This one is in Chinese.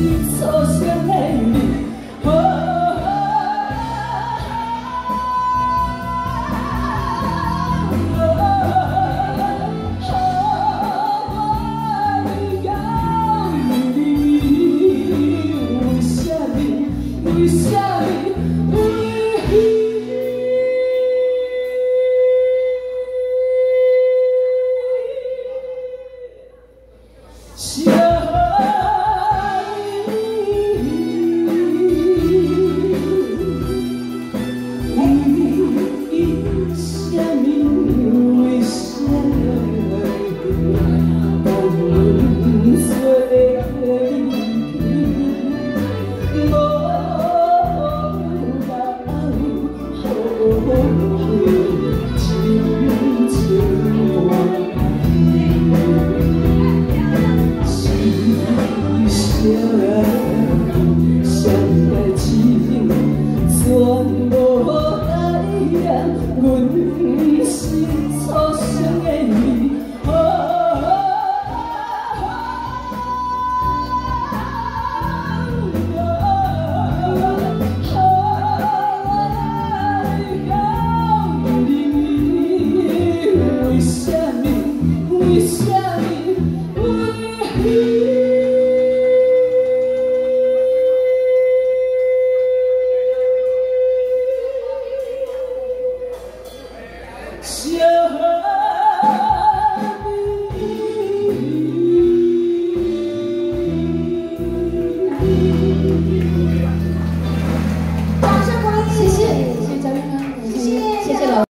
So sweet. 想的情，全无爱呀，阮是初生的婴。啊啊啊啊啊啊啊！Yeah.